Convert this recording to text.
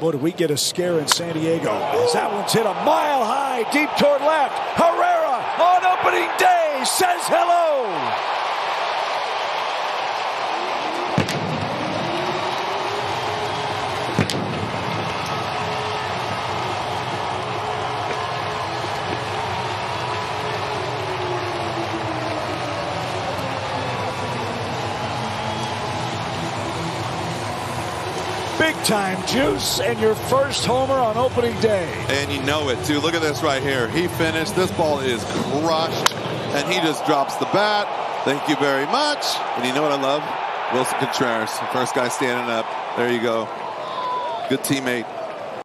Boy, did we get a scare in San Diego. As that one's hit a mile high, deep toward left. Herrera on opening day says hello. Big time juice and your first homer on opening day. And you know it, too. Look at this right here. He finished. This ball is crushed, and he just drops the bat. Thank you very much. And you know what I love? Willson Contreras, first guy standing up. There you go. Good teammate.